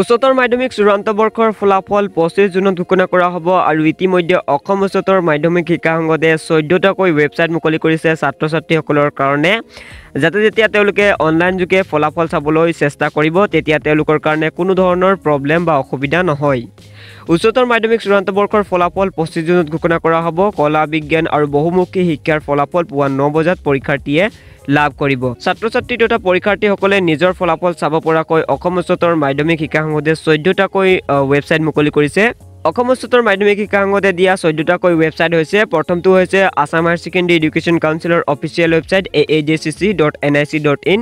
উচ্চতৰ মাধ্যমিক চূড়ান্ত বৰ্ষৰ ফলাফল পঁচিছ জুনত ঘোষণা কৰা হ'ব আৰু ইতিমধ্যে অসম উচ্চতৰ মাধ্যমিক শিক্ষা সংসদে চৈধ্যটাকৈ ৱেবছাইট মুকলি কৰিছে ছাত্ৰ ছাত্ৰীসকলৰ কাৰণে। যাতে যেতিয়া তেওঁলোকে অনলাইন যোগে ফলাফল চাবলৈ চেষ্টা কৰিব তেতিয়া তেওঁলোকৰ কাৰণে কোনো ধৰণৰ প্ৰব্লেম বা অসুবিধা নহয়। উচ্চতৰ মাধ্যমিক চূড়ান্ত বৰ্ষৰ ফলাফল পঁচিছ জুনত ঘোষণা কৰা হ'ব। কলা বিজ্ঞান আৰু বহুমুখী শিক্ষাৰ ফলাফল পুৱা ন বজাত পৰীক্ষাৰ্থীয়ে লাভ কৰিব। ছাত্ৰ ছাত্ৰী তথা পৰীক্ষাৰ্থীসকলে নিজৰ ফলাফল চাব পৰাকৈ অসম উচ্চতৰ মাধ্যমিক শিক্ষা সংসদে চৈধ্যটাকৈ ৱেবছাইট মুকলি কৰিছে। অসম উচ্চতৰ মাধ্যমিক শিক্ষা সংসদে দিয়া চৈধ্যটাকৈ ৱেবছাইট হৈছে প্ৰথমটো হৈছে Assam higher secondary education counsellor official website A A D C C dot N I C dot in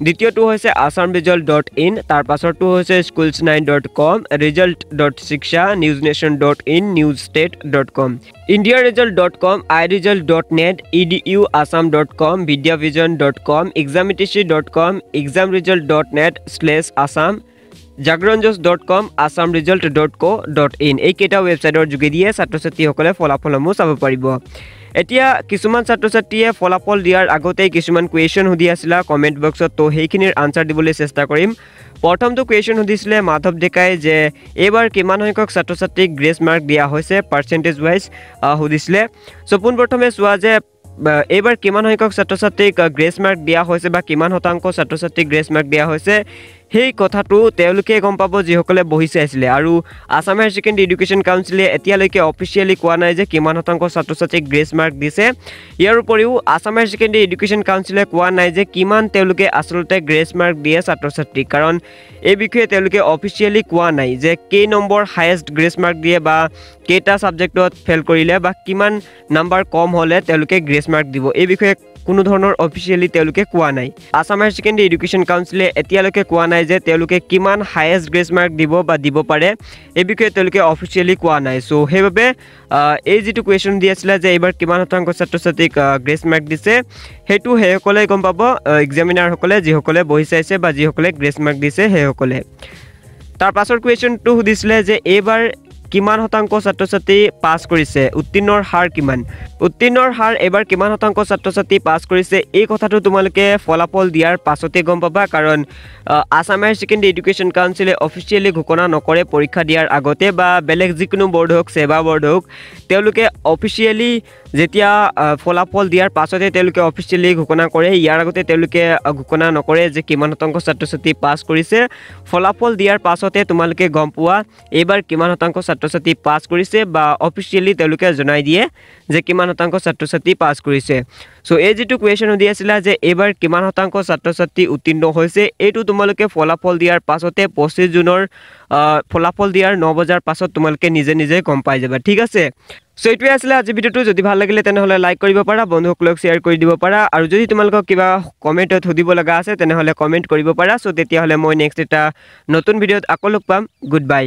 দ্বিতীয়টো হৈছে আছাম ৰিজাল্ট ডট ইন তাৰ পাছৰটো হৈছে schools nine dot com result dot Shiksha news nation dot in news state dot com India result dot com I result dot net E D U Assam dot com Vidya vision dot com এক্সামিটিচি dot com exam result dot net slash Assam জাগৰঞ্জছ dot com Assam result dot co' dot in এইকেইটা ৱেবছাইটৰ যোগেদিয়ে ছাত্ৰ ছাত্ৰীসকলে ফলাফলসমূহ চাব পাৰিব। এতিয়া কিছুমান ছাত্ৰ ছাত্ৰীয়ে ফলাফল দিয়াৰ আগতেই কিছুমান কুৱেশ্যন সুধি আছিলা কমেণ্ট বক্সত তো সেইখিনিৰ আনচাৰ দিবলৈ চেষ্টা কৰিম। প্ৰথমটো কুৱেশ্যন সুধিছিলে মাধৱ ডেকাই যে এইবাৰ কিমান সংখ্যক ছাত্ৰ ছাত্ৰীক গ্ৰেছ মাৰ্ক দিয়া হৈছে পাৰ্চেণ্টেজ ৱাইজ সুধিছিলে। চ' পোনপ্ৰথমে চোৱা যে এইবাৰ কিমান সংখ্যক ছাত্ৰ ছাত্ৰীক গ্ৰেছ মাৰ্ক দিয়া হৈছে বা কিমান শতাংশ ছাত্ৰ ছাত্ৰীক গ্ৰেছ মাৰ্ক দিয়া হৈছে? সেই কথাটো তেওঁলোকে গম পাব যিসকলে বহি চাইছিলে আৰু আছাম হায়াৰ ছেকেণ্ডেৰী এডুকেশ্যন কাউন্সিলে এতিয়ালৈকে অফিচিয়েলি কোৱা নাই যে কিমান শতাংশ ছাত্ৰ ছাত্ৰীক গ্ৰেছ মাৰ্ক দিছে। ইয়াৰ উপৰিও আছাম হায়াৰ ছেকেণ্ডেৰী এডুকেশ্যন কাউন্সিলে কোৱা নাই যে কিমান তেওঁলোকে আচলতে গ্ৰেছ মাৰ্ক দিয়ে ছাত্ৰ ছাত্ৰীক কাৰণ এই বিষয়ে তেওঁলোকে অফিচিয়েলি কোৱা নাই যে কেই নম্বৰ হায়েষ্ট গ্ৰেছ মাৰ্ক দিয়ে বা কেইটা ছাবজেক্টত ফেইল কৰিলে বা কিমান নাম্বাৰ কম হ'লে তেওঁলোকে গ্ৰেছ মাৰ্ক দিব। এই বিষয়ে কোনো ধৰণৰ অফিচিয়েলি তেওঁলোকে কোৱা নাই। আছাম হায়াৰ ছেকেণ্ডেৰী এডুকেশ্যন কাউন্সিলে এতিয়ালৈকে কোৱা নাই যে তেওঁলোকে কিমান হায়েষ্ট গ্ৰেছ মাৰ্ক দিব বা দিব পাৰে এই বিষয়ে তেওঁলোকে অফিচিয়েলি কোৱা নাই। চ' সেইবাবে এই যিটো কুৱেশ্যন দি আছিলে যে এইবাৰ কিমান শতাংশ ছাত্ৰ ছাত্ৰীক গ্ৰেছ মাৰ্ক দিছে সেইটো সেইসকলে গম পাব এক্সামিনাৰসকলে যিসকলে বহি চাইছে বা যিসকলে গ্ৰেছ মাৰ্ক দিছে সেইসকলে। তাৰ পাছৰ কুৱেশ্যনটো সুধিছিলে যে এইবাৰ কিমান শতাংশ ছাত্ৰ ছাত্ৰী পাছ কৰিছে? উত্তীৰ্ণৰ হাৰ কিমান? উত্তীৰ্ণৰ হাৰ এইবাৰ কিমান শতাংশ ছাত্ৰ ছাত্ৰী পাছ কৰিছে? এই কথাটো তোমালোকে ফলাফল দিয়াৰ পাছতে গম পাবা। কাৰণ আছাম হায়াৰ ছেকেণ্ডেৰী এডুকেশ্যন কাউন্সিলে অফিচিয়েলি ঘোষণা নকৰে পৰীক্ষা দিয়াৰ আগতে বা বেলেগ যিকোনো বৰ্ড হওক ছেবা বৰ্ড হওক তেওঁলোকে অফিচিয়েলি যেতিয়া ফলাফল দিয়াৰ পাছতে তেওঁলোকে অফিচিয়েলি ঘোষণা কৰে ইয়াৰ আগতে তেওঁলোকে ঘোষণা নকৰে যে কিমান শতাংশ ছাত্ৰ ছাত্ৰী পাছ কৰিছে। ফলাফল দিয়াৰ পাছতে তোমালোকে গম পোৱা এইবাৰ কিমান শতাংশ ছাত্ৰ ছাত্ৰী পাছ কৰিছে বা অফিচিয়েলি তেওঁলোকে জনাই দিয়ে যে কিমান শতাংশ ছাত্ৰ ছাত্ৰী পাছ কৰিছে। চ' এই যিটো কুৱেশ্যন সুধি আছিলা যে এইবাৰ কিমান শতাংশ ছাত্ৰ ছাত্ৰী উত্তীৰ্ণ হৈছে এইটো তোমালোকে ফলাফল দিয়াৰ পাছতে পঁচিছ জুনৰ ফলাফল দিয়াৰ ন বজাৰ পাছত তোমালোকে নিজে নিজে গম পাই যাবা। ঠিক আছে? চ' এইটোৱে আছিলে আজি ভিডিঅ'টো। যদি ভাল লাগিলে তেনেহ'লে লাইক কৰিব পাৰা বন্ধুসকলক শ্বেয়াৰ কৰি দিব পাৰা। আৰু যদি তোমালোকক কিবা কমেণ্টত সুধিব লগা আছে তেনেহ'লে কমেণ্ট কৰিব পাৰা। চ' তেতিয়াহ'লে মই নেক্সট এটা নতুন ভিডিঅ'ত আকৌ লগ পাম। Good bye